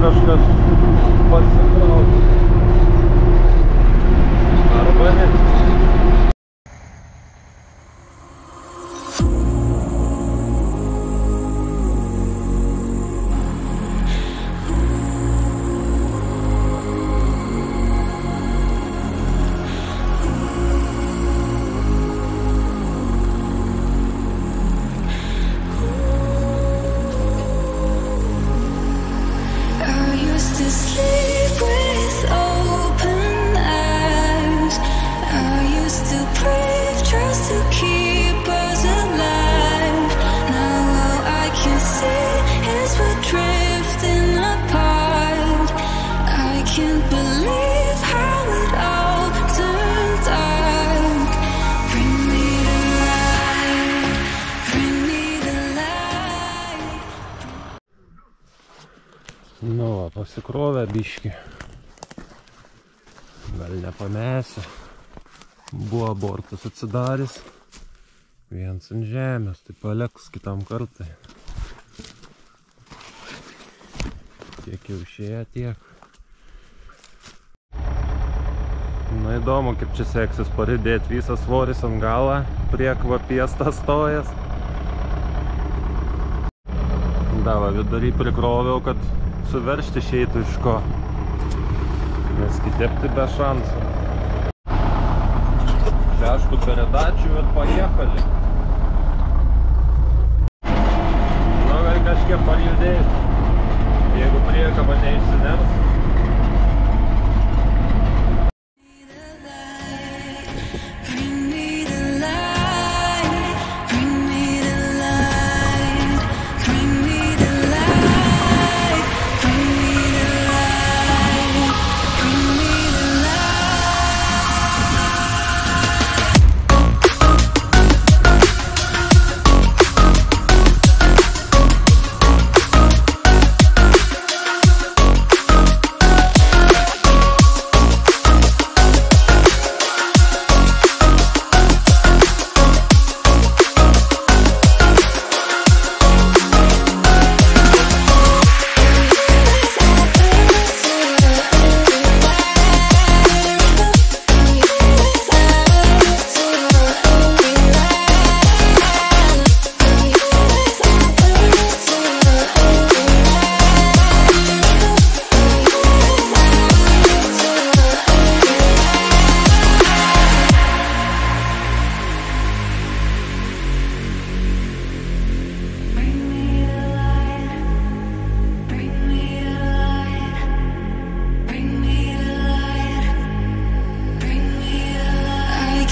Lucas Lucas pode ser para nós. Claro, vai. to keep pasikrovė biški. Gal nepamėsiu. Buvo bortas atsidaręs. Viens ant žemės, tai paliks kitam kartai. Tiek jau išėję, tiek. Na įdomu, kaip čia seksis paridėti visą svoris ant galą, prie kvapies tas stojas. Dava vidury prikroviau, kad suveršti išeitų iš ko. Nes kitepti be šansų. Šeškų передачу ir поехали.